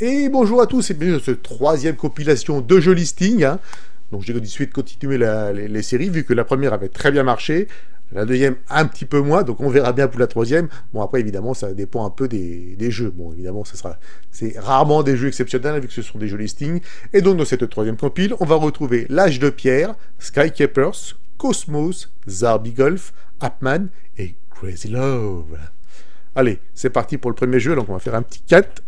Et bonjour à tous et bienvenue dans cette troisième compilation de jeux listing. Hein. Donc j'ai décidé de continuer les, séries vu que la première avait très bien marché, la deuxième un petit peu moins, donc on verra bien pour la troisième. Bon après évidemment ça dépend un peu des, jeux. Bon évidemment ça sera c'est rarement des jeux exceptionnels vu que ce sont des jeux listing. Et donc dans cette troisième compile, on va retrouver l'âge de pierre, Skykeepers, Cosmos, Zarby Golf, Appman et Crazy Love. Allez, c'est parti pour le premier jeu, donc on va faire un petit 4,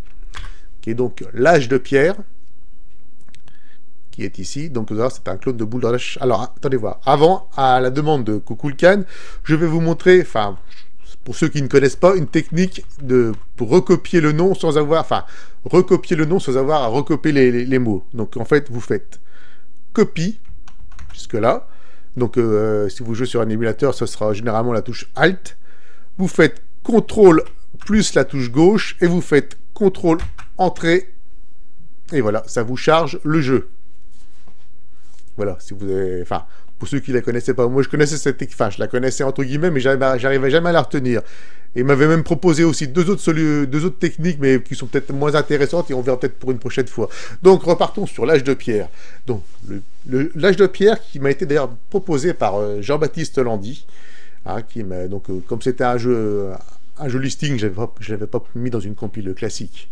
qui est donc l'âge de pierre, qui est ici. Donc c'est un clone de boule Alors, attendez voir. Avant, à la demande de Kukulkan, je vais vous montrer, enfin, pour ceux qui ne connaissent pas, une technique de, recopier le nom sans avoir, enfin, recopier le nom sans avoir à recopier les, mots. Donc, en fait, vous faites copie, jusque là. Donc, euh, si vous jouez sur un émulateur, ce sera généralement la touche Alt. Vous faites CTRL plus la touche gauche et vous faites CTRL Entrée. Et voilà, ça vous charge le jeu. Voilà, si vous avez... Enfin, pour ceux qui la connaissaient pas, moi je connaissais cette... Enfin, je la connaissais entre guillemets, mais j'arrivais jamais à la retenir. Et m'avait même proposé aussi deux autres, deux autres techniques, mais qui sont peut-être moins intéressantes, et on verra peut-être pour une prochaine fois. Donc, repartons sur l'âge de pierre. Donc, l'âge de pierre qui m'a été d'ailleurs proposé par euh, Jean-Baptiste Landy, hein, qui. Donc, euh, comme c'était un jeu, un jeu listing, je ne l'avais pas mis dans une compile classique.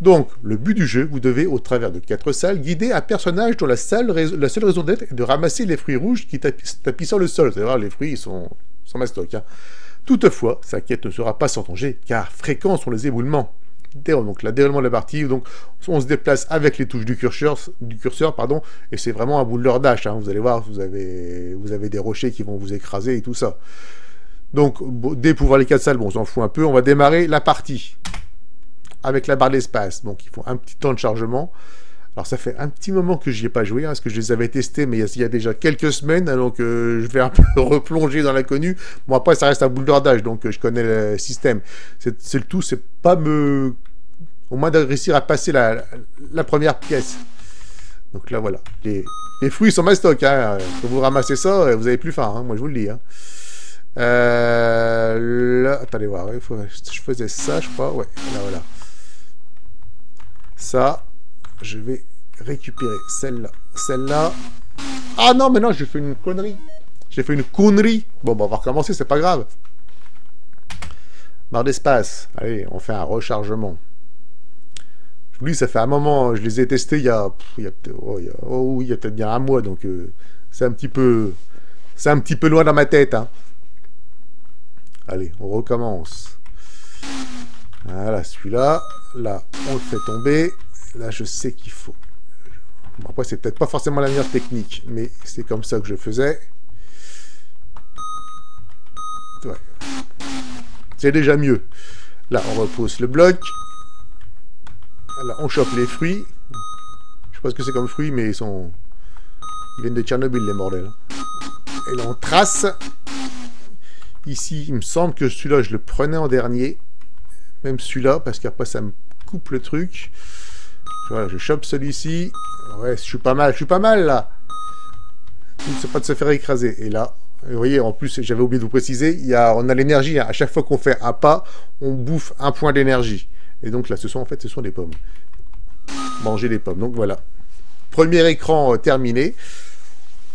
Donc, le but du jeu, vous devez, au travers de quatre salles, guider un personnage dont la, seule raison d'être est de ramasser les fruits rouges qui tapissent le sol. C'est-à-dire, les fruits, ils sont sans mastoc. Hein. Toutefois, sa quête ne sera pas sans danger, car fréquents sont les éboulements. Donc, le déroulement de la partie, donc, on se déplace avec les touches du curseur, pardon, et c'est vraiment un boule d'âge. Hein. Vous allez voir, vous vous avez des rochers qui vont vous écraser et tout ça. Donc, dès pour voir les quatre salles, bon, on s'en fout un peu, on va démarrer la partie avec la barre d'espace. Donc il faut un petit temps de chargement. Alors ça fait un petit moment que j'y ai pas joué, hein, parce que je les avais testés, mais il y, a déjà quelques semaines, hein, donc euh, je vais un peu replonger dans l'inconnu. Bon après ça reste un boule d'ordage, donc euh, je connais le système. C'est le tout, c'est pas me... Au moins de à passer la, première pièce. Donc là voilà, les, fruits sont mastoc, hein. quand vous ramassez ça, vous avez plus faim, hein. moi je vous le dis. Euh, là, attendez voir, je faisais ça je crois, ouais, là voilà. Ça, je vais récupérer celle-là. Celle-là. Ah non, mais non, j'ai fait une connerie. J'ai fait une connerie. Bon, bah, on va recommencer, c'est pas grave. Barre d'espace. Allez, on fait un rechargement. Je vous dis, ça fait un moment, je les ai testés il y a, il y a oh, oh peut-être bien un mois, donc euh, c'est un petit peu, c'est un petit peu loin dans ma tête. Hein. Allez, on recommence. Voilà, celui-là. Là, on le fait tomber. Là, je sais qu'il faut... Bon, après, c'est peut-être pas forcément la meilleure technique, mais c'est comme ça que je faisais. C'est déjà mieux. Là, on repose le bloc. Là, on chope les fruits. Je sais pas ce que c'est comme fruits, mais ils sont... Ils viennent de Tchernobyl, les bordels. Et là, on trace. Ici, il me semble que celui-là, je le prenais en dernier. Même celui-là, parce qu'après ça me coupe le truc. Je chope celui-ci. Ouais, je suis pas mal, je suis pas mal là. C'est pas de se faire écraser. Et là, vous voyez, en plus, j'avais oublié de vous préciser, il y a, on a l'énergie. Hein. À chaque fois qu'on fait un pas, on bouffe un point d'énergie. Et donc là, ce sont en fait, ce sont des pommes. Manger des pommes. Donc voilà. Premier écran euh, terminé.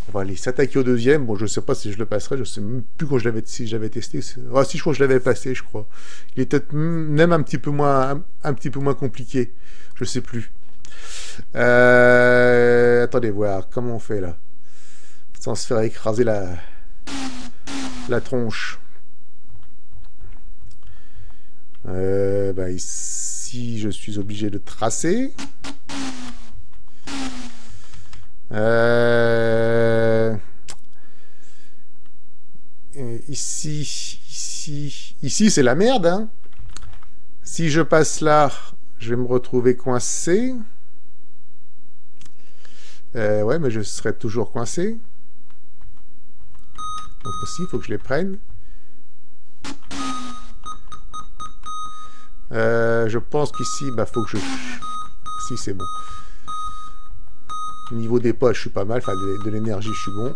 On va aller s'attaquer au deuxième. Bon, je ne sais pas si je le passerai. Je sais même plus quand je l'avais, si j'avais testé. Ah, si, je crois que je l'avais passé, je crois. Il peut-être même un petit peu moins, un, petit peu moins compliqué. Je sais plus. Euh, attendez voir. Comment on fait, là? Sans se faire écraser la, la tronche. Euh, bah, ici, je suis obligé de tracer. Euh, ici, ici, ici, c'est la merde. Hein. si je passe là, je vais me retrouver coincé. Euh, ouais, mais je serai toujours coincé. Donc aussi, il faut que je les prenne. Euh, je pense qu'ici, bah, faut que je... Si, c'est bon. Niveau des poches, je suis pas mal. Enfin, de, l'énergie, je suis bon.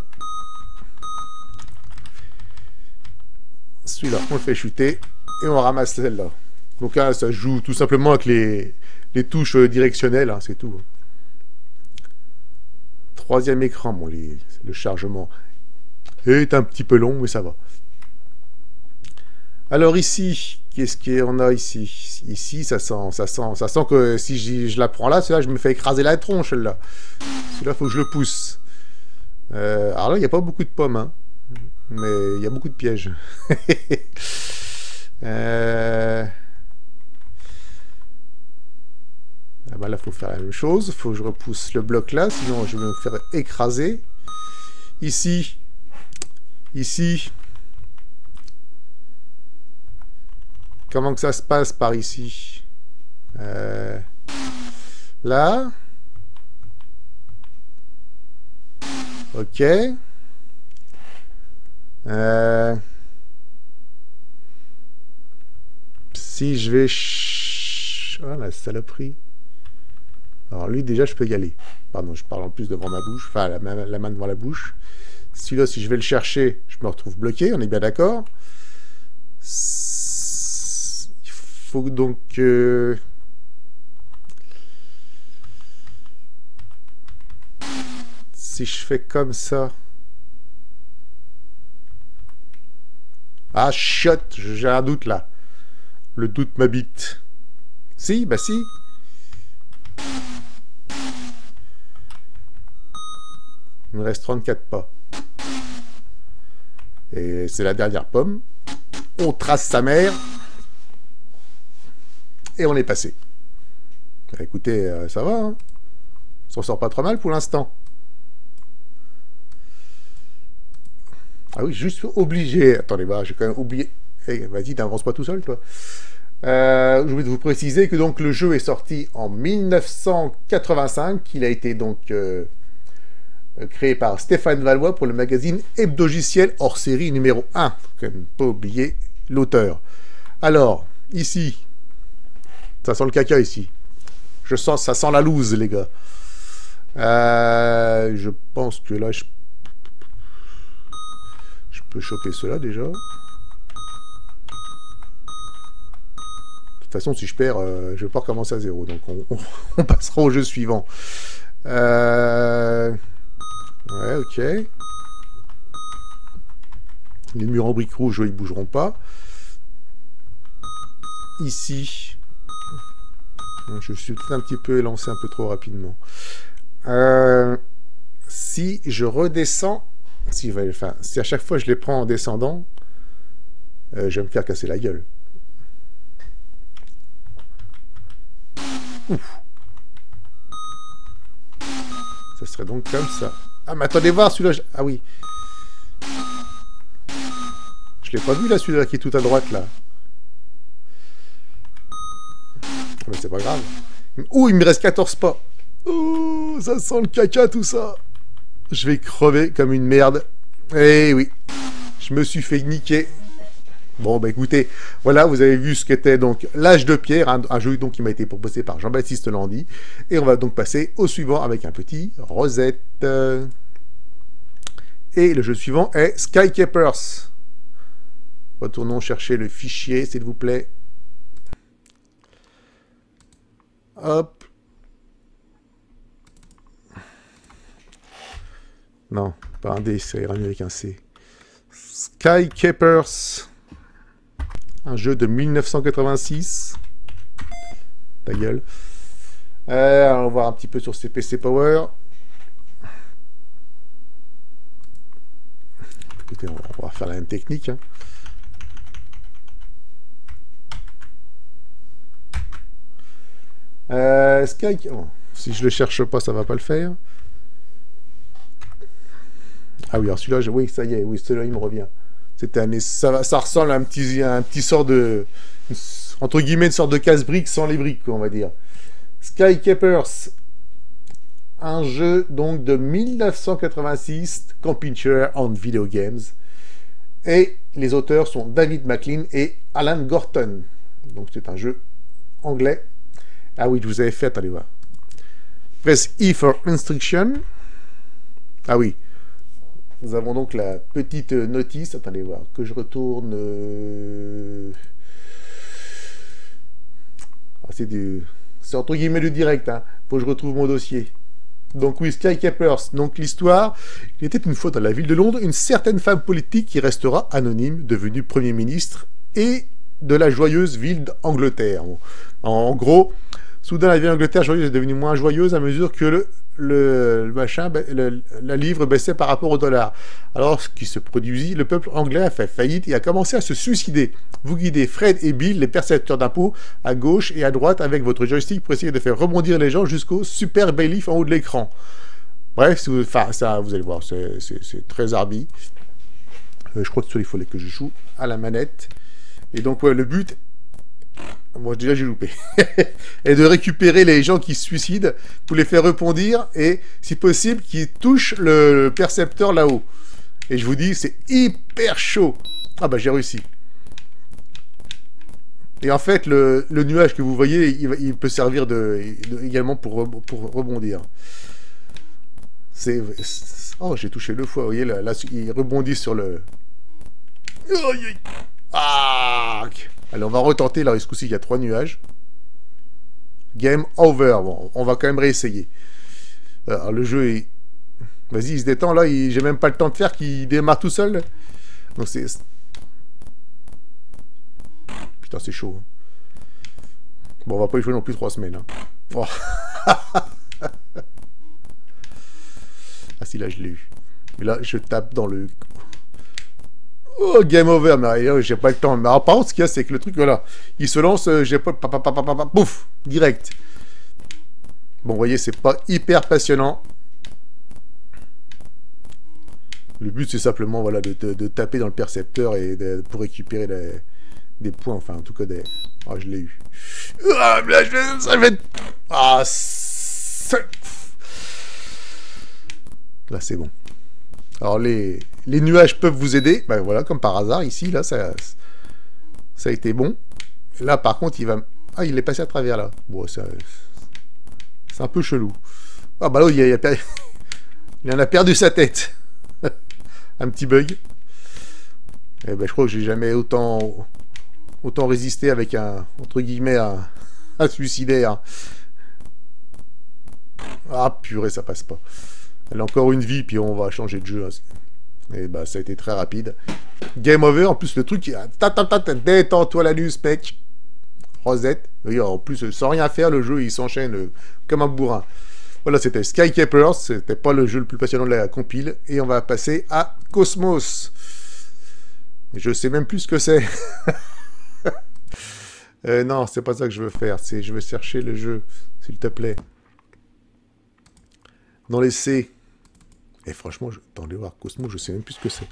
Celui-là, on le fait chuter. Et on ramasse celle-là. Donc là, ça joue tout simplement avec les, les touches directionnelles, hein, c'est tout. Troisième écran, bon, le chargement est un petit peu long, mais ça va. Alors ici, qu'est-ce qu'on a ici? Ici, ça sent, ça sent, ça sent que si je la prends là, celle-là, je me fais écraser la tronche, celle-là. Celui-là, faut que je le pousse. Euh, alors là, il n'y a pas beaucoup de pommes, hein. mais il y a beaucoup de pièges. euh... Ah bah là, faut faire la même chose. faut que je repousse le bloc là, sinon je vais me faire écraser. Ici, ici. Comment que ça se passe par ici euh, Là. Ok. Euh, si je vais... Oh la saloperie. Alors lui, déjà, je peux y aller. Pardon, je parle en plus devant ma bouche. Enfin, la, main devant la bouche. Celui-là, si je vais le chercher, je me retrouve bloqué. On est bien d'accord donc... Si je fais comme ça... Ah, shot J'ai un doute, là. Le doute m'habite. Si, bah si. Il me reste 34 pas. Et c'est la dernière pomme. On trace sa mère. Et on est passé. Bah, écoutez, euh, ça va. Hein s'en sort pas trop mal pour l'instant. Ah oui, juste obligé. Attendez, bah, j'ai quand même oublié. Eh, vas-y, t'avances pas tout seul, toi. Euh, je voulais vous préciser que donc le jeu est sorti en 1985, qu'il a été donc euh, créé par Stéphane Valois pour le magazine Hebdogiciel hors série numéro 1. Faut quand même pas oublier l'auteur. Alors, ici, ça sent le caca ici. Je sens, ça sent la loose, les gars. Euh, je pense que là, je, je peux choper cela déjà. De toute façon, si je perds, euh, je vais pas recommencer à zéro. Donc, on, passera au jeu suivant. Euh... Ouais, ok. Les murs en briques rouges, ils bougeront pas. Ici. Je suis un petit peu élancé un peu trop rapidement. Euh, si je redescends, si à chaque fois je les prends en descendant, euh, je vais me faire casser la gueule. Ouf. Ça serait donc comme ça. Ah, mais attendez voir, celui-là... Ah oui. Je l'ai pas vu, là, celui-là, qui est tout à droite, là. Mais c'est pas grave. Ouh, il me reste 14 pas. Ouh, ça sent le caca, tout ça. Je vais crever comme une merde. Eh oui. Je me suis fait niquer. Bon, bah écoutez, voilà, vous avez vu ce qu'était donc L'âge de pierre, un, jeu donc qui m'a été proposé par Jean-Baptiste Landy. Et on va donc passer au suivant avec un petit Rosette. Et le jeu suivant est Skykeepers. Retournons chercher le fichier, s'il vous plaît. Hop. Non, pas un D, ça ira mieux avec un C. Skykeepers. Un jeu de 1986. Ta gueule. Euh, on va voir un petit peu sur CPC Power. Écoutez, on va faire la même technique. Hein. Euh, Sky... si je le cherche pas, ça va pas le faire. Ah oui, alors celui-là, oui, ça y est, oui, celui-là, il me revient. C'était un... ça, ça ressemble à un petit, un petit sort de... Entre guillemets, une sorte de casse-briques sans les briques, on va dire. Skykeepers, un jeu donc de 1986, Computer on Video Games. Et les auteurs sont David McLean et Alan Gorton. Donc c'est un jeu anglais. Ah oui, je vous avais fait, attendez voir. Press E for Instruction. Ah oui. Nous avons donc la petite notice. Attendez voir, que je retourne... Euh, Ah. C'est entre guillemets du direct, hein. Faut que je retrouve mon dossier. Donc oui, Skycapers. Donc l'histoire, il était une fois dans la ville de Londres une certaine femme politique qui restera anonyme, devenue Premier ministre, et de la joyeuse ville d'Angleterre. En gros, soudain la ville d'Angleterre joyeuse est devenue moins joyeuse à mesure que le, machin, la livre baissait par rapport au dollar. Alors, ce qui se produisit, le peuple anglais a fait faillite et a commencé à se suicider. Vous guidez Fred et Bill, les percepteurs d'impôts, à gauche et à droite avec votre joystick pour essayer de faire rebondir les gens jusqu'au super bailiff en haut de l'écran. Bref, ça, vous allez voir, c'est très arbi. Euh, je crois que il fallait que je joue à la manette. Et donc, le but moi déjà j'ai loupé. et de récupérer les gens qui se suicident pour les faire repondir et, si possible, qui touchent le percepteur là-haut. Et je vous dis, c'est hyper chaud. Ah bah j'ai réussi. Et en fait, le, nuage que vous voyez, il, peut servir également pour, rebondir. C'est... Oh, j'ai touché deux fois, vous voyez, là, il rebondit sur le... Ah Allez, on va retenter. Là, ce coup-ci, il y a trois nuages. Game over. Bon, on va quand même réessayer. Alors, le jeu est... Vas-y, il se détend, là. J'ai même pas le temps de faire qu'il démarre tout seul. Donc, c'est... Putain, c'est chaud. Hein. Bon, on va pas y jouer non plus trois semaines. Hein. Oh. ah si, là, je l'ai eu. Mais là, je tape dans le Oh, game over, mais j'ai pas le temps. Mais contre, ce qu'il y a, c'est que le truc, voilà, il se lance, euh, j'ai pas, pouf, direct. Bon, vous voyez, c'est pas hyper passionnant. Le but, c'est simplement, voilà, de, taper dans le percepteur et pour récupérer des points, enfin, en tout cas, des... Ah, je l'ai eu. Ah, là, je, ça va être... Ah, Là, c'est bon. Alors, les, les nuages peuvent vous aider. Ben voilà, comme par hasard, ici, là, ça, ça a été bon. Là, par contre, il va... Ah, il est passé à travers, là. Bon, c'est un peu chelou. Ah, bah là, il, a, il en a perdu sa tête. un petit bug. Eh ben, je crois que j'ai jamais autant autant résisté avec un, entre guillemets, un, un suicidaire. Ah, purée, ça passe pas. Elle a encore une vie, puis on va changer de jeu. Hein. Et bah, ça a été très rapide. Game over. En plus, le truc, détends-toi la nuit, mec. Rosette. en plus, sans rien faire, le jeu, il s'enchaîne euh, comme un bourrin. Voilà, c'était Skycapers. C'était pas le jeu le plus passionnant de la compile. Et on va passer à Cosmos. Je sais même plus ce que c'est. euh, non, c'est pas ça que je veux faire. C'est, je veux chercher le jeu, s'il te plaît. Dans les C. Et franchement, je... attendez voir Cosmo, je sais même plus ce que c'est.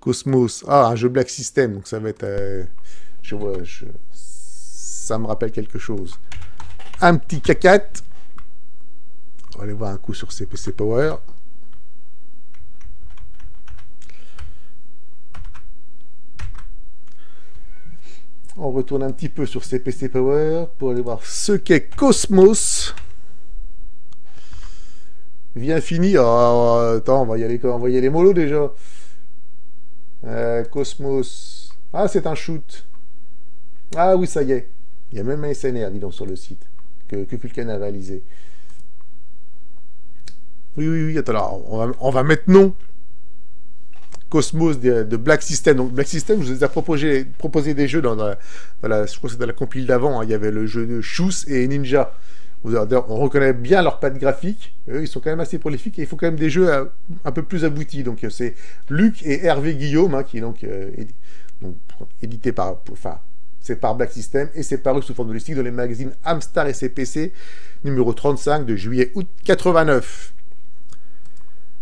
Cosmos. Ah, un jeu Black System, donc ça va être... Euh, je vois, ça me rappelle quelque chose. Un petit cacat. On va aller voir un coup sur CPC Power. On retourne un petit peu sur CPC Power pour aller voir ce qu'est Cosmos. Bien fini. Oh, attends, on va y aller, on va y aller mollo déjà. Euh, Cosmos. Ah, c'est un shoot. Ah oui, ça y est. Il y a même un SNR, dis donc, sur le site, que, que quelqu'un a réalisé. Oui, oui, oui. Attends, on va, on va mettre non Cosmos de, Black System. Donc Black System, je vous ai proposé, proposé des jeux dans la, je crois dans la compile d'avant. Hein. il y avait le jeu de Shoes et Ninja. on reconnaît bien leur patte graphique. Ils sont quand même assez prolifiques et il faut quand même des jeux euh, un peu plus aboutis. Donc euh, c'est Luc et Hervé Guillaume hein, qui est donc, euh, édité par, enfin c'est par Black System et c'est paru sous forme holistique dans les magazines Amstar et CPC numéro 35 de juillet-août 89.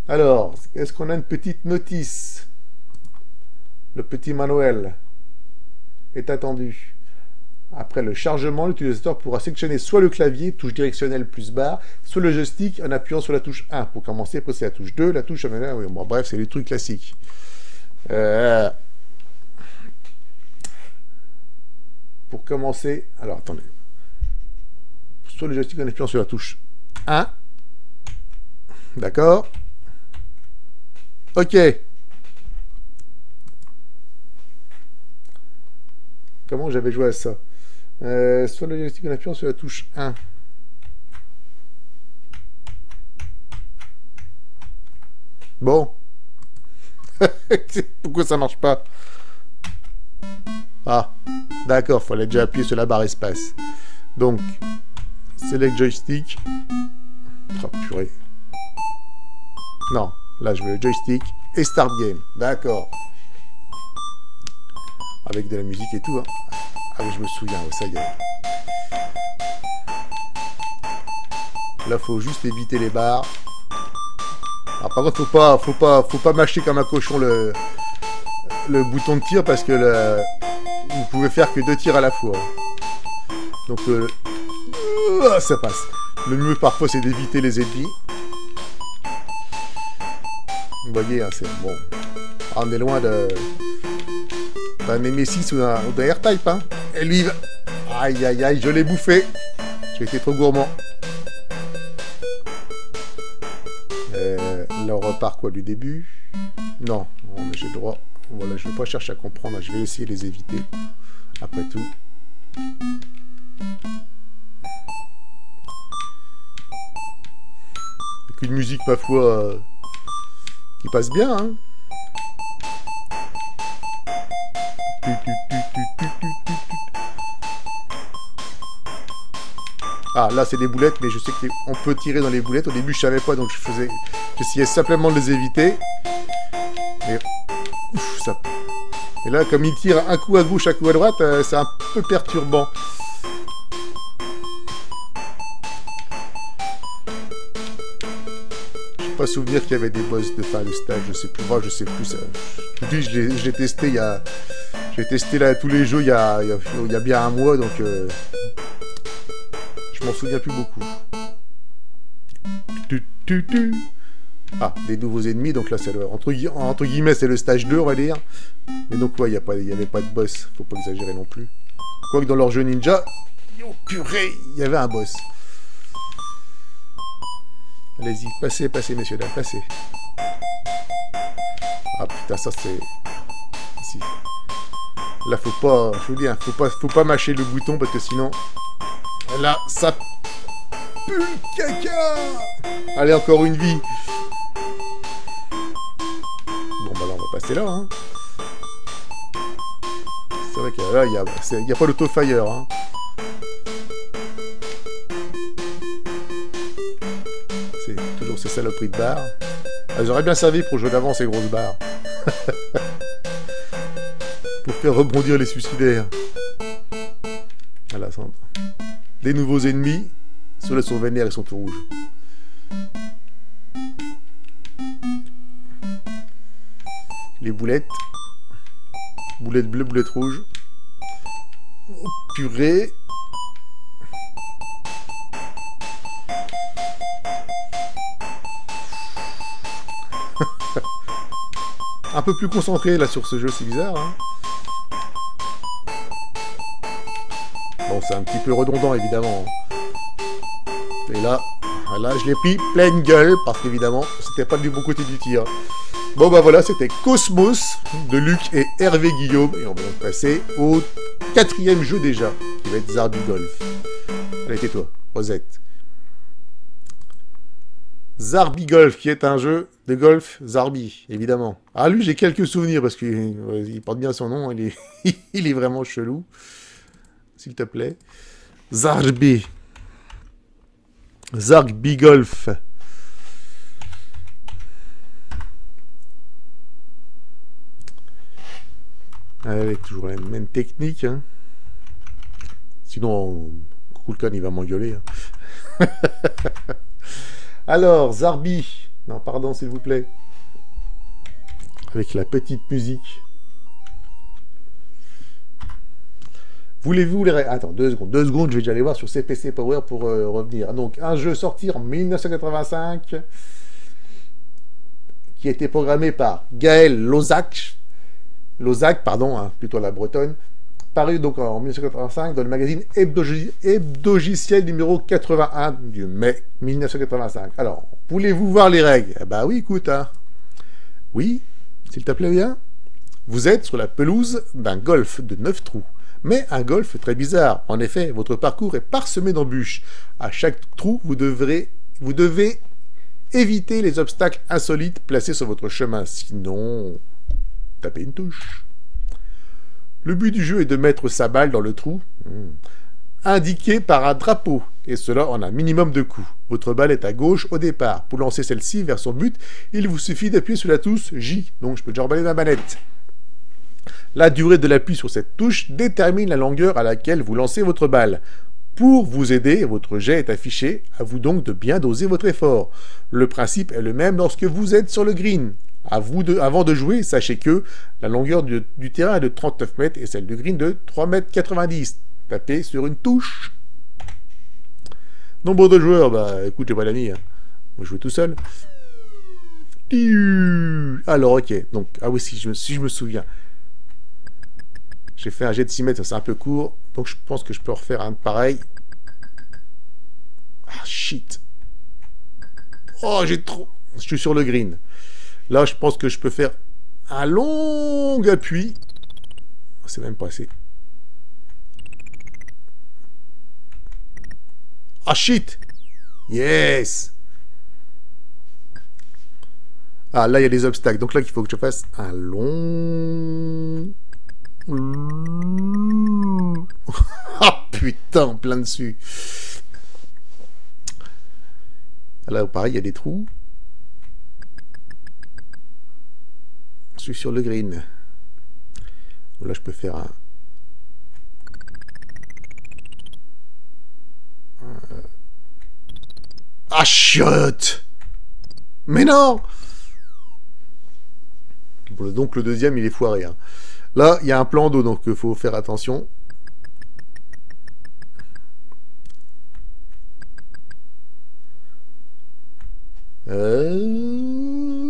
Alors, est-ce qu'on a une petite notice? Le petit manuel est attendu. Après le chargement, l'utilisateur pourra sélectionner soit le clavier, touche directionnelle plus barre, soit le joystick en appuyant sur la touche 1. Pour commencer, c'est la touche 2, la touche... Bref, c'est les trucs classiques. Euh, pour commencer... Alors, attendez. Soit le joystick en appuyant sur la touche 1. D'accord? Ok. comment j'avais joué à ça? Euh, Soit le joystick en appuyant sur la touche 1. Bon. Pourquoi ça marche pas? Ah, d'accord, fallait déjà appuyer sur la barre espace. Donc, select joystick. Oh, purée. Non, là je veux le joystick et start game. D'accord. Avec de la musique et tout. Hein. Ah oui, je me souviens, ça y est. Là, faut juste éviter les barres. Alors, par contre, faut pas, faut pas, faut pas mâcher comme un cochon le, le bouton de tir parce que le, vous pouvez faire que deux tirs à la fois. Donc, euh, ça passe. Le mieux parfois, c'est d'éviter les ennemis. Vous voyez, c'est bon. Ah, on est loin de d'un Nemesis ou d'un R-Type, hein. Et lui, aïe aïe aïe, je l'ai bouffé. J'ai été trop gourmand. Euh, on repart quoi du début? Non, j'ai droit. Voilà, je ne vais pas chercher à comprendre. Je vais essayer de les éviter. Après tout. Avec une musique, ma foi, euh, passe bien, hein. Ah, là, c'est des boulettes, mais je sais qu'on peut tirer dans les boulettes. Au début, je savais pas, donc je faisais... J'essayais simplement de les éviter. Ouf, ça... Et là, comme il tire un coup à gauche, un coup à droite, euh, c'est un peu perturbant. Je souvenir qu'il y avait des boss de fin de stage, je sais plus. Moi, je sais plus. Ça. Je je l'ai testé il y a... J'ai testé là tous les jeux il y a, il y a, bien un mois, donc... Euh, m'en souviens plus beaucoup. Ah, des nouveaux ennemis, donc là, c'est le, entre, guillemets, c'est le stage 2, on va dire. Mais donc, ouais, il n'y avait pas de boss, faut pas exagérer non plus. Quoique dans leur jeu ninja, purée, il y avait un boss. Allez-y, passez, passez, messieurs, dames, passez. Ah putain, ça c'est... Si. Là, faut pas, je vous dis, hein, faut pas, faut pas mâcher le bouton parce que sinon, Là, ça pue le caca Allez, encore une vie. Bon, bah là, on va passer là. Hein. C'est vrai que là, il n'y a, a, pas l'auto-fire. Hein. Toujours ces saloperies de barres. Elles auraient bien servi pour jouer d'avant ces grosses barres. pour faire rebondir les suicidaires. À la centre des nouveaux ennemis. Ceux-là sont vénères, ils sont tout rouges. Les boulettes. Boulettes bleues, boulettes rouges. Purée. Plus concentré là sur ce jeu, c'est bizarre. Hein Bon, c'est un petit peu redondant, évidemment. Et là, là, je l'ai pris pleine gueule, parce qu'évidemment, c'était pas du bon côté du tir. Bon, bah voilà, c'était Cosmos de Luc et Hervé Guillaume. Et on va passer au quatrième jeu déjà, qui va être Zarbi Golf. Allez, tais-toi, Rosette. Zarbi Golf, qui est un jeu de golf Zarbi, évidemment. Ah, lui, j'ai quelques souvenirs, parce qu'il porte bien son nom, il est, vraiment chelou s'il te plaît. Zarbi. Zarbi Golf. Allez, toujours la même technique. Hein. Sinon, Kukulkan, il va m'engueuler. Hein. Alors, Zarbi. Non, pardon, s'il vous plaît. Avec la petite musique. Voulez-vous les... Attends, deux secondes. Deux secondes, je vais déjà aller voir sur CPC Power pour euh, revenir. Donc, un jeu sorti en 1985 qui a été programmé par Gaël Lozac. Lozac, pardon, hein, plutôt la bretonne. Paru donc en 1985 dans le magazine Hebdogiciel numéro 81 du mai 1985. Alors, voulez-vous voir les règles? Bah oui, écoute, hein. Oui, s'il te plaît bien. Vous êtes sur la pelouse d'un golf de 9 trous mais un golf très bizarre. En effet, votre parcours est parsemé d'embûches. À chaque trou, vous, vous devez éviter les obstacles insolites placés sur votre chemin. Sinon, tapez une touche. Le but du jeu est de mettre sa balle dans le trou. Hmm indiqué par un drapeau, et cela en un minimum de coups. Votre balle est à gauche au départ. Pour lancer celle-ci vers son but, il vous suffit d'appuyer sur la touche J, donc je peux déjà remballer ma manette. La durée de l'appui sur cette touche détermine la longueur à laquelle vous lancez votre balle. Pour vous aider, votre jet est affiché, à vous donc de bien doser votre effort. Le principe est le même lorsque vous êtes sur le green. Avant de jouer, sachez que la longueur du, terrain est de 39 mètres et celle du green de 3 mètres 90 taper sur une touche. Nombre de joueurs, bah écoute, j'ai pas d'amis. Hein. Moi, je joue tout seul. Alors, ok. Donc, ah oui, si je, si je me souviens. J'ai fait un jet de 6 mètres, c'est un peu court. Donc, je pense que je peux refaire un pareil. Ah, shit. Oh, j'ai trop... Je suis sur le green. Là, je pense que je peux faire un long appui. C'est même pas assez. Ah shit Yes Ah là il y a des obstacles. Donc là il faut que je fasse un long... Ah putain, plein dessus. Là pareil il y a des trous. Je suis sur le green. Là je peux faire un... Ah, chiotte Mais non Donc le deuxième, il est foiré. Hein. Là, il y a un plan d'eau, donc il faut faire attention. Euh...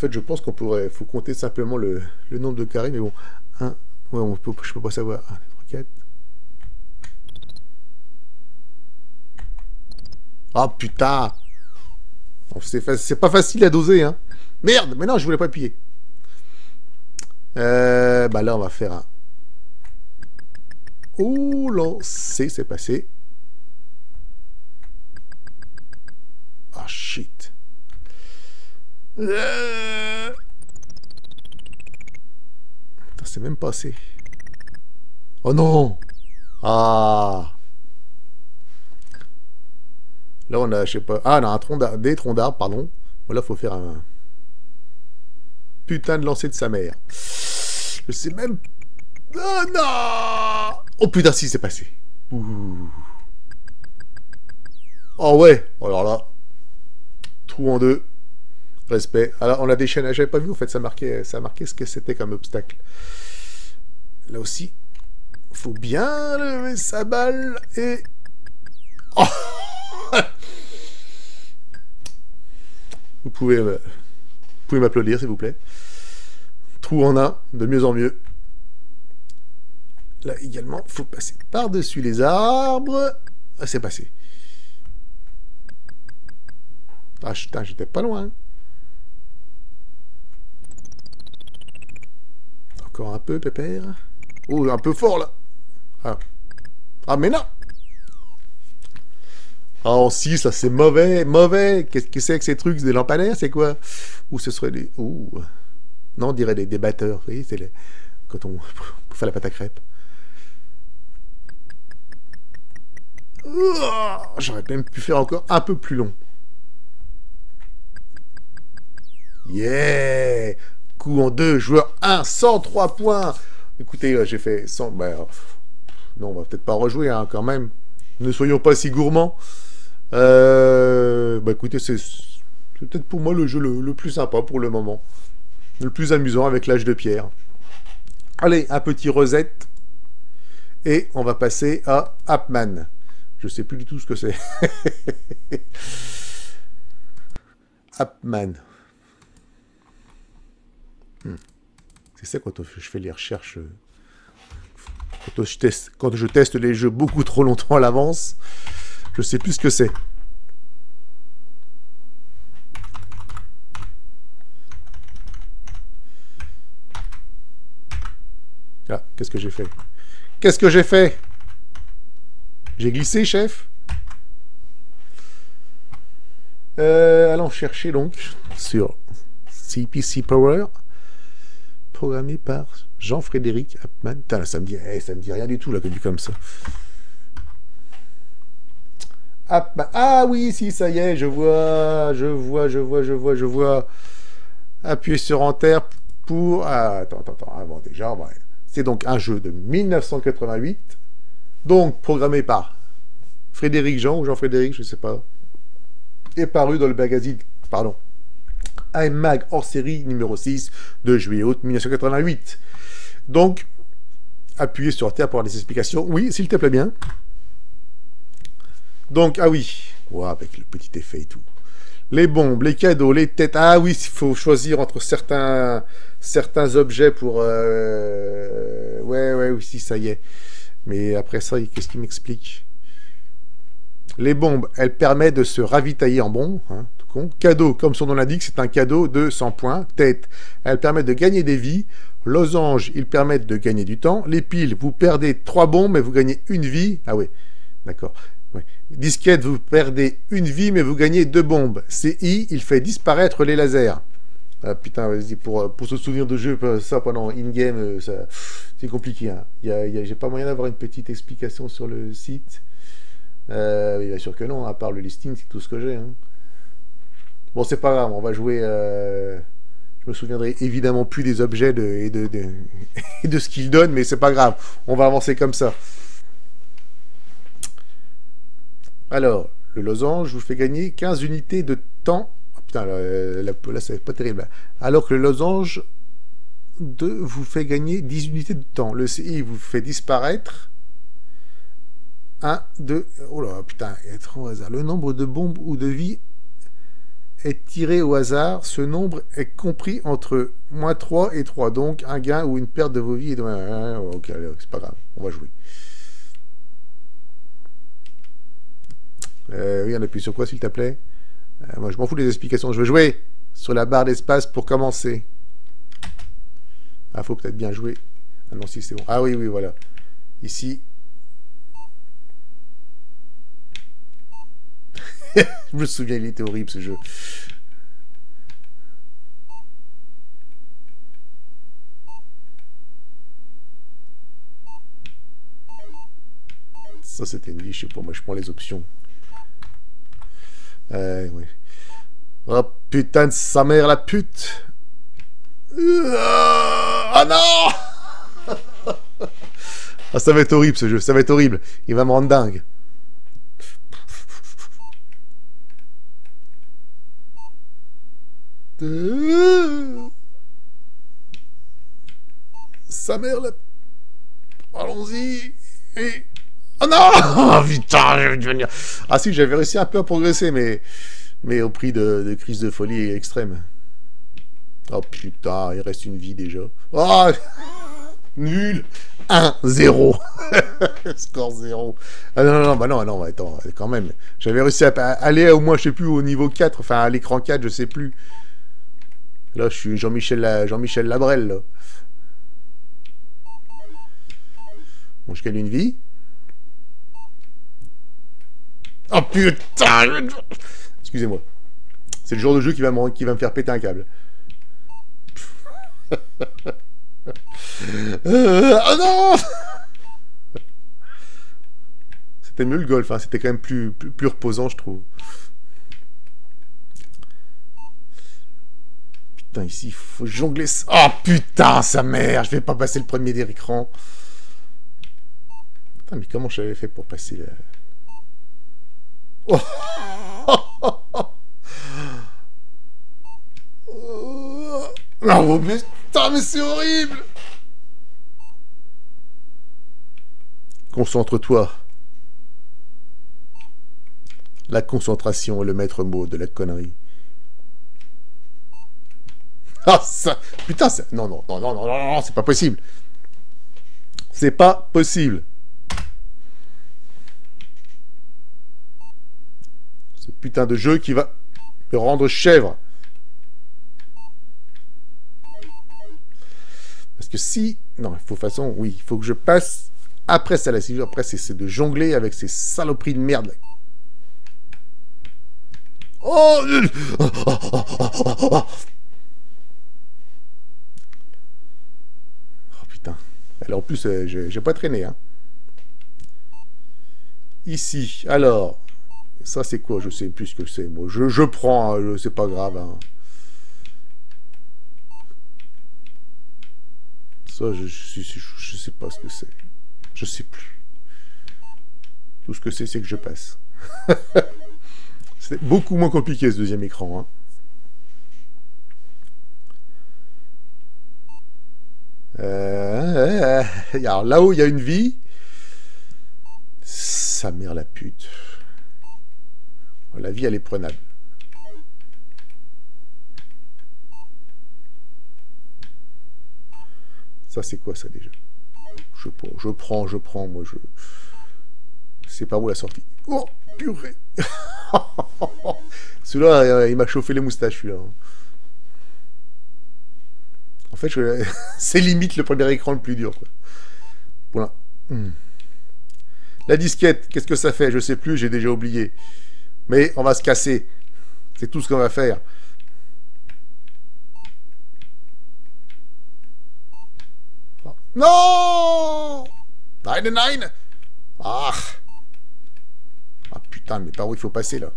Fait, je pense qu'on pourrait... faut compter simplement le, nombre de carrés, mais bon. Un... Ouais, on peut, je peux pas savoir. 1, 2, 3, 4... Ah putain C'est pas facile à doser, hein. Merde, mais non, je voulais pas appuyer. Euh, bah là, on va faire un... Oh, lancé, c'est passé. Ah, shit. Euh... C'est même passé. Oh non Ah Là, on a, je sais pas... Ah, on a un tronc des troncs d'arbres, pardon. Voilà, faut faire un... Putain de lancer de sa mère. Je sais même... Oh non Oh putain, si, c'est passé. Oh ouais Alors là... Trou en deux. Respect. Alors, on a des chaînes... J'avais pas vu, en fait, ça marquait, ça marquait ce que c'était comme obstacle. Là aussi, faut bien lever sa balle et... Oh Vous pouvez, euh, m'applaudir, s'il vous plaît. Trou en un, de mieux en mieux. Là également, faut passer par-dessus les arbres. Ah, c'est passé. Ah, putain, j'étais pas loin. Encore un peu, pépère. Oh, un peu fort, là. Ah, ah mais non Oh, si, ça c'est mauvais, mauvais. Qu'est-ce que c'est que ces trucs Des lampadaires, c'est quoi? Ou ce serait des. Ouh. Non, on dirait des débatteurs. Vous voyez, c'est les... quand on... fait la pâte à crêpes. J'aurais même pu faire encore un peu plus long. Yeah Coup en deux, joueur 1, 103 points Écoutez, j'ai fait 100... Bah, non, on va peut-être pas rejouer, hein, quand même. Ne soyons pas si gourmands. Euh, bah écoutez, c'est peut-être pour moi le jeu le, plus sympa pour le moment. Le plus amusant avec l'âge de pierre. Allez, un petit Rosette. Et on va passer à Appman. Je sais plus du tout ce que c'est. Appman. Hmm. C'est ça quand je fais les recherches. Euh, quand je, teste, quand je teste les jeux beaucoup trop longtemps à l'avance. Je sais plus ce que c'est. Ah, qu'est-ce que j'ai fait? Qu'est-ce que j'ai fait? J'ai glissé, chef? Euh, Allons chercher donc sur CPC Power, programmé par Jean-Frédéric Appman. Putain, ça me dit, eh, ça me dit rien du tout là, comme ça. Ah oui, si, ça y est, je vois, je vois, je vois, je vois, je vois. Appuyer sur Enter pour... Ah, attends, attends, attends, avant déjà, c'est donc un jeu de 1988, donc programmé par Frédéric Jean ou Jean-Frédéric, je ne sais pas, et paru dans le magazine, pardon, iMag hors série numéro 6 de juillet-août 1988. Donc, appuyez sur Terre pour avoir des explications. Oui, s'il te plaît bien. Donc, ah oui, avec le petit effet et tout. Les bombes, les cadeaux, les têtes. Ah oui, il faut choisir entre certains, certains objets pour... Euh... Ouais, ouais, oui, si, ça y est. Mais après ça, qu'est-ce qui m'explique? Les bombes, elles permettent de se ravitailler en bombes, hein, Cadeau, comme son nom l'indique, c'est un cadeau de 100 points. Tête, elles permettent de gagner des vies. Losange, ils permettent de gagner du temps. Les piles, vous perdez 3 bombes, mais vous gagnez une vie. Ah oui, d'accord. Disquette, vous perdez une vie, mais vous gagnez deux bombes. CI, il fait disparaître les lasers. Ah putain, vas-y, pour, pour se souvenir de jeu, ça pendant in-game, euh, c'est compliqué. Hein. J'ai pas moyen d'avoir une petite explication sur le site. Euh, bien sûr que non, à part le listing, c'est tout ce que j'ai. Hein. Bon, c'est pas grave, on va jouer. Euh, je me souviendrai évidemment plus des objets de, et, de, de, de ce qu'ils donnent, mais c'est pas grave, on va avancer comme ça. Alors, le losange vous fait gagner 15 unités de temps. Oh, putain, là, là, c'est pas terrible. Alors que le losange 2 vous fait gagner 10 unités de temps. Le CI vous fait disparaître 1, 2... Oh là, putain, il y a trop hasard. Le nombre de bombes ou de vies est tiré au hasard. Ce nombre est compris entre moins 3 et 3. Donc, un gain ou une perte de vos vies. Ok, c'est pas grave. On va jouer. Euh, oui, on appuie sur quoi, s'il te plaît? Euh, Moi, je m'en fous des explications. Je veux jouer sur la barre d'espace pour commencer. Ah, faut peut-être bien jouer. Ah non, si, c'est bon. Ah oui, oui, voilà. Ici. je me souviens, il était horrible, ce jeu. Ça, c'était une sais pas, moi, je prends les options. Euh, oui. Oh putain de sa mère la pute Ah non Ah ça va être horrible ce jeu, ça va être horrible. Il va me rendre dingue. Sa mère la... Allons-y et... Oh non oh, Putain, je devenir... Ah si, j'avais réussi un peu à progresser, mais, mais au prix de, de crise de folie extrême. Oh putain, il reste une vie déjà. Oh Nul 1, 0 Score 0. Ah non, non, non, bah non, non, attends, quand même. J'avais réussi à aller au moins, je sais plus, au niveau 4, enfin à l'écran 4, je sais plus. Là, je suis Jean-Michel Jean-Michel Labrel, là. Bon, je gagne une vie. Oh putain Excusez-moi. C'est le genre de jeu qui va, me, faire péter un câble. oh non C'était mieux le golf, hein. c'était quand même plus, plus, reposant, je trouve. Putain, ici, il faut jongler... Oh putain, sa mère Je vais pas passer le premier des écrans. Putain, mais comment j'avais fait pour passer... La... Non, putain, mais c'est horrible Concentre-toi. La concentration est le maître mot de la connerie. Ah, ça... Putain, ça... Non, non, non, non, non, non, non c'est pas possible. C'est pas possible. putain de jeu qui va me rendre chèvre. Parce que si Non, il faut façon, oui, il faut que je passe après ça. Là, après, c'est de jongler avec ces saloperies de merde. Oh putain. Alors en plus, euh, j'ai pas traîné. Hein. Ici, alors, ça c'est quoi? Je sais plus ce que c'est. Moi, je, je prends, hein, c'est pas grave. Hein. Ça, je, je, je, sais pas ce que c'est. Je sais plus. Tout ce que c'est, c'est que je passe. c'est beaucoup moins compliqué ce deuxième écran. Hein. Euh, alors là-haut, il y a une vie. Sa mère la pute. La vie, elle est prenable. Ça, c'est quoi ça déjà? Je, je prends, je prends, moi je... C'est pas où la sortie. Oh, purée Celui-là, euh, il m'a chauffé les moustaches, celui-là. En fait, c'est limite le premier écran le plus dur. Voilà. Hmm. La disquette, qu'est-ce que ça fait? Je sais plus, j'ai déjà oublié. Mais on va se casser. C'est tout ce qu'on va faire. Non Nine, nine Ah Ah putain, mais par où il faut passer, là?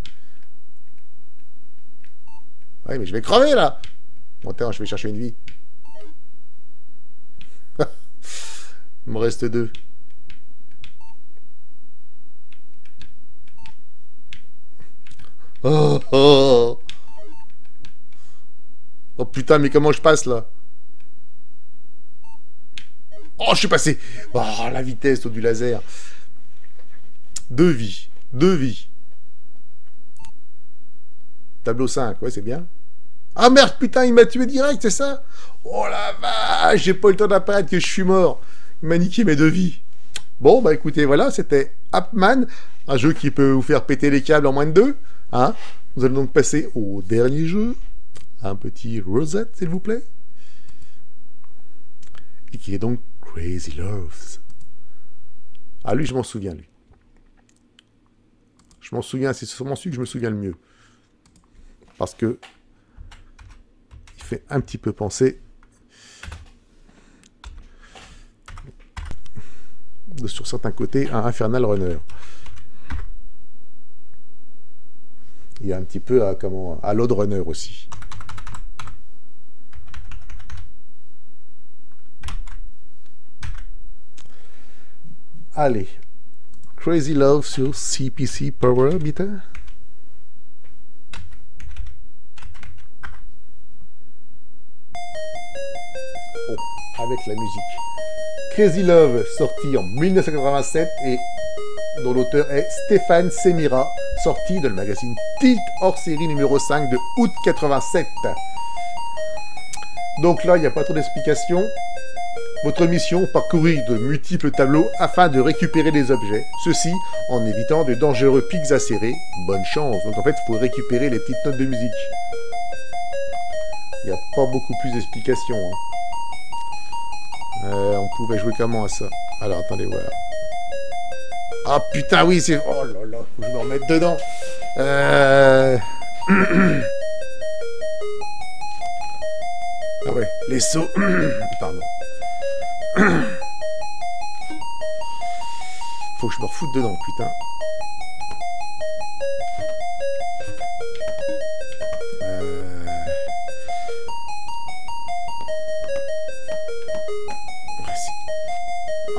Ouais, mais je vais crever, là Bon, attends, je vais chercher une vie. Il me reste deux. Oh, oh. oh putain, mais comment je passe, là? Oh, je suis passé Oh, la vitesse du laser Deux vies. Deux vies. Tableau 5, ouais, c'est bien. Ah merde, putain, il m'a tué direct, c'est ça? Oh la vache, j'ai pas eu le temps d'apparaître que je suis mort. Il m'a niqué mes deux vies. Bon, bah écoutez, voilà, c'était Appman, un jeu qui peut vous faire péter les câbles en moins de deux. Hein Nous allons donc passer au dernier jeu. Un petit Rosette, s'il vous plaît. Et qui est donc Crazy Loves. Ah, lui, je m'en souviens, lui. Je m'en souviens, c'est sûrement celui que je me souviens le mieux. Parce que il fait un petit peu penser sur certains côtés à Infernal Runner. Il y a un petit peu à, comment, à Load Runner aussi. Allez. Crazy Love sur CPC Power, bitte. Oh, avec la musique. Crazy Love, sorti en 1987 et dont l'auteur est Stéphane Semira, sorti dans le magazine Tilt hors série numéro 5 de août 87. Donc là, il n'y a pas trop d'explications. Votre mission, parcourir de multiples tableaux afin de récupérer des objets, ceci en évitant de dangereux pics acérés. Bonne chance, donc en fait il faut récupérer les petites notes de musique. Il n'y a pas beaucoup plus d'explications. Hein. Euh, on pouvait jouer comment à ça? Alors attendez voir. Ah putain oui c'est... Oh là là, faut que je me remette dedans. Euh... ah ouais, les sauts... Pardon. Faut que je me refoute dedans, putain.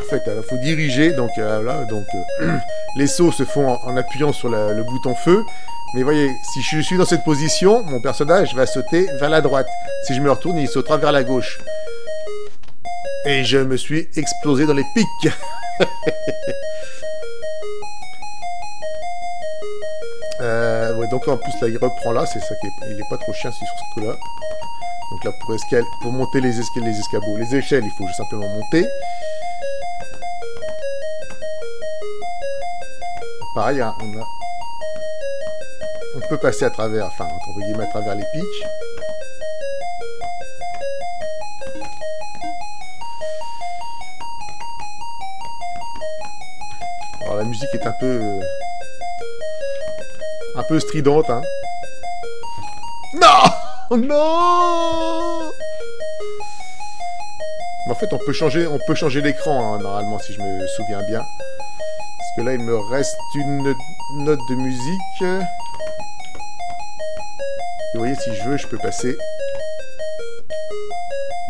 En fait, il faut diriger, donc euh, là, donc euh, les sauts se font en, appuyant sur le bouton feu. Mais voyez, si je suis dans cette position, mon personnage va sauter vers la droite. Si je me retourne, il sautera vers la gauche. Et je me suis explosé dans les pics. euh, ouais, donc en plus là il reprend là, c'est ça qui est, il est pas trop chien sur ce coup-là. Donc là pour escale, pour monter les escaliers, les escabeaux, les échelles, il faut simplement monter. Pareil, hein, on, peut passer à travers, enfin, entre guillemets, à travers les pics. Alors la musique est un peu... Euh, un peu stridente. Hein. Non Non en fait, on peut changer, on peut changer l'écran hein, normalement si je me souviens bien. Que là, il me reste une note de musique. Et vous voyez, si je veux, je peux passer...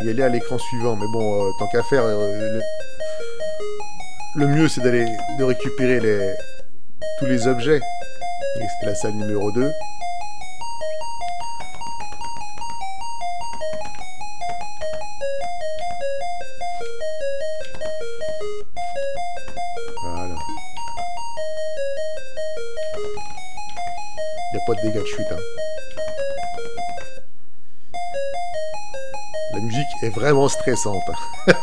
Y aller à l'écran suivant. Mais bon, euh, tant qu'à faire, euh, le... mieux, c'est d'aller de récupérer les... tous les objets. Et c'était la salle numéro 2. Stressante.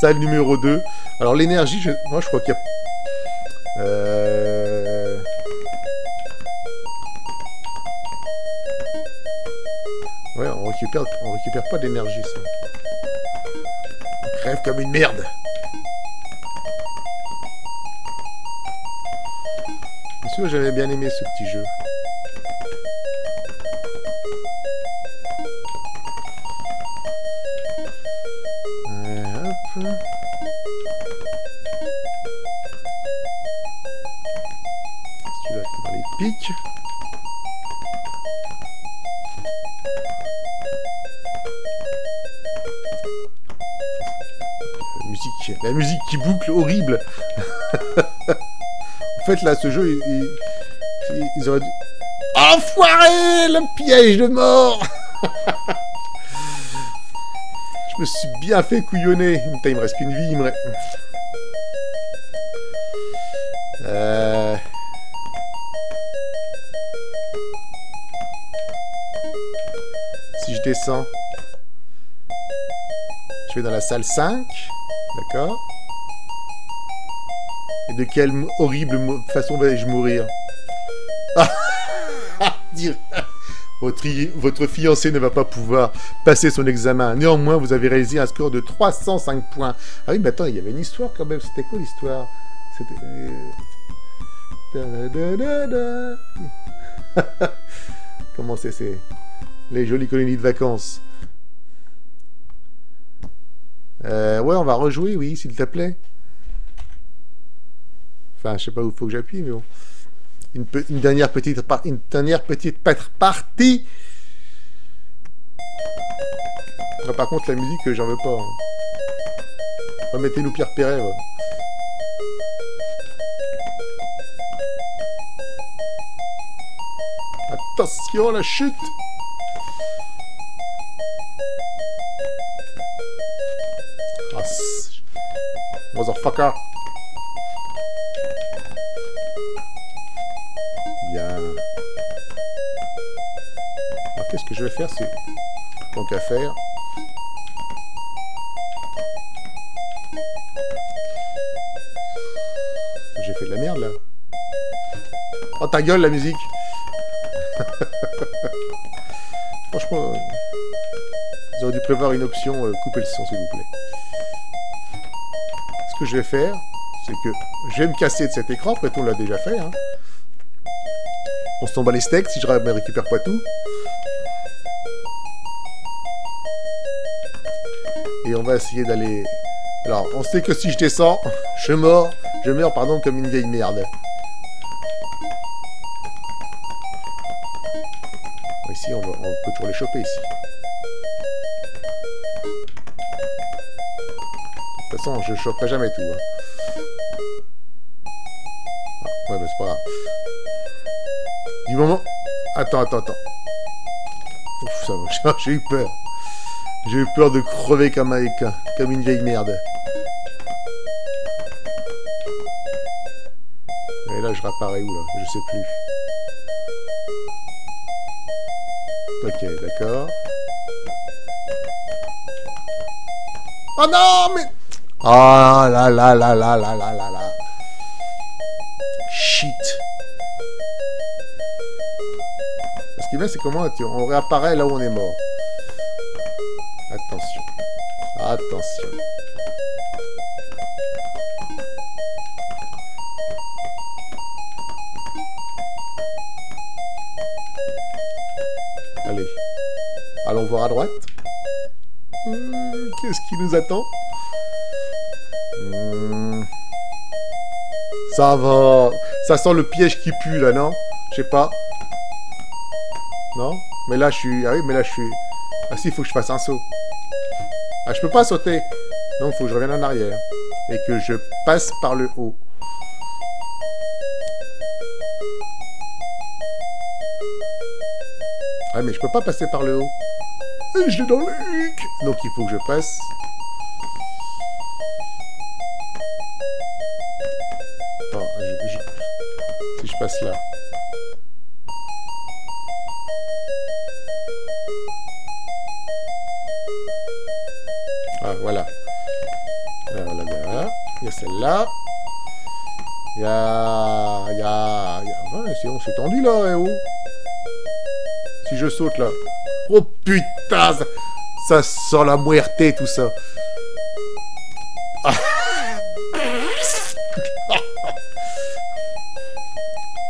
Salle numéro 2. Alors l'énergie, je... moi je crois qu'il y a... Euh... Ouais, on récupère, on récupère pas d'énergie, ça. On crève comme une merde. Bien sûr, j'avais bien aimé ce petit jeu? Fait, là, ce jeu, il- il- ils auraient dû... Enfoiré Le piège de mort Je me suis bien fait couillonner. Il me reste qu'une vie, il me reste... Euh... Si je descends... Je vais dans la salle 5. D'accord? Et de quelle horrible façon vais-je mourir Ah Dire- votre, votre fiancé ne va pas pouvoir passer son examen. Néanmoins, vous avez réalisé un score de 305 points. Ah oui, mais attends, il y avait une histoire quand même. C'était quoi l'histoire? C'était... euh. Comment c'est c'est Les jolies colonies de vacances? Euh, ouais, on va rejouer, oui, s'il te plaît. Enfin, je sais pas où il faut que j'appuie, mais bon. Une, une dernière petite une dernière petite partie. Par contre, la musique, euh, j'en veux pas. hein. Remettez-nous Pierre Perret. ouais. Attention, la chute c- Motherfucker Qu'est-ce que je vais faire C'est... Tant qu'à faire... J'ai fait de la merde, là. Oh, ta gueule, la musique Franchement... Ils auraient dû prévoir une option euh, couper le son, s'il vous plaît. Ce que je vais faire, c'est que je vais me casser de cet écran, après tout on l'a déjà fait. Hein. On se tombe à les steaks si je ne récupère pas tout. Et on va essayer d'aller... Alors, on sait que si je descends, je meurs, je meurs, pardon, comme une vieille merde. Ici, on, va- peut toujours les choper, ici. De toute façon, je choperai jamais tout. hein. Ah, ouais, bah c'est pas grave. Du moment... Attends, attends, attends. Ouf, ça va, j'ai eu peur. J'ai eu peur de crever comme, avec, comme une vieille merde. Et là, je réapparais où, là? Je sais plus. Ok, d'accord. Oh non, mais... Ah là là là là là là là là. Shit. Ce qui est c'est comment on réapparaît là où on est mort. Attention. Allez, allons voir à droite. Hmm, qu'est-ce qui nous attend hmm. Ça va. Ça sent le piège qui pue là, non? Je sais pas. Non? Mais là, je suis... Ah oui, mais là, je suis... Ah si, il faut que je fasse un saut. Ah, je peux pas sauter. Donc, faut que je revienne en arrière. Et que je passe par le haut. Ah, mais je peux pas passer par le haut. Et je l'ai dans le Donc, il faut que je passe... Si je passe là... voilà. Voilà, voilà. Il y a celle-là. Il y a... Il y a... Y a... Ouais, on s'est tendu là, eh oh. Si je saute là. Oh putain Ça, sent la muerte tout ça.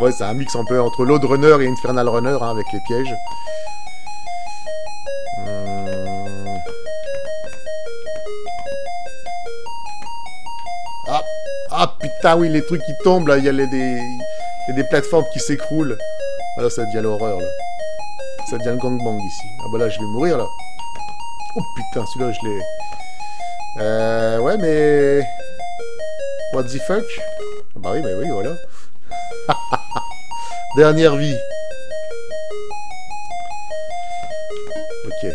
ouais, c'est un mix un peu entre Load Runner et Infernal Runner hein, avec les pièges. Ah oui, les trucs qui tombent, là, il y, a des... y a des plateformes qui s'écroulent. Ah là, ça devient l'horreur, là. Ça devient le gangbang, ici. Ah bah là, je vais mourir, là. Oh putain, celui-là, je l'ai... Euh... Ouais, mais... What the fuck? Ah Bah oui, bah oui, voilà. Dernière vie. Ok.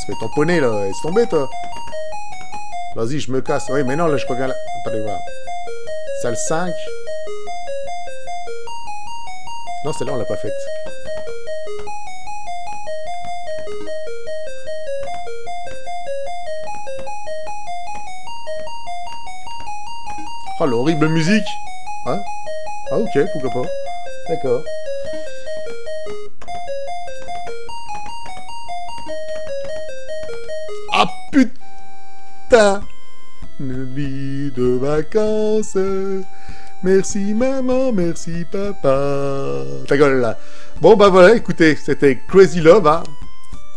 se fait tamponner, là. Laisse tomber, toi. Vas-y, je me casse. Oui, mais non, là, je regarde... Attendez, voir. Salle 5. Non, celle-là, on l'a pas faite. Oh, l'horrible musique Hein? Ah, ok, pourquoi pas. D'accord. Ah putain Vie de vacances Merci maman, merci papa. Ta gueule là. Bon bah voilà, écoutez, c'était Crazy Love. Hein.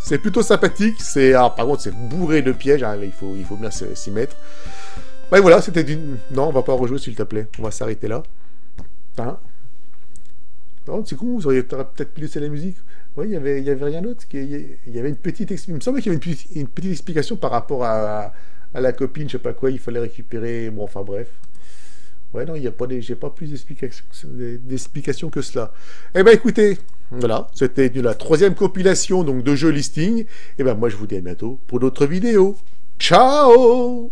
C'est plutôt sympathique. C'est ah, par contre c'est bourré de pièges. Hein. Il faut il faut bien s'y mettre. Bah voilà, c'était d'une. Non, on va pas rejouer s'il te plaît. On va s'arrêter là. Hein? C'est con, vous auriez peut-être pu laisser la musique. Oui, il y avait, y avait rien d'autre. Il y avait une petite, il me semblait qu'il y avait une petite, explication par rapport à, à la copine, je sais pas quoi, il fallait récupérer. Bon, enfin bref. Ouais, non, il n'y pas des, j'ai pas plus d'explications que cela. Eh ben, écoutez, voilà, c'était la troisième compilation donc de jeux listing. Eh ben, moi, je vous dis à bientôt pour d'autres vidéos. Ciao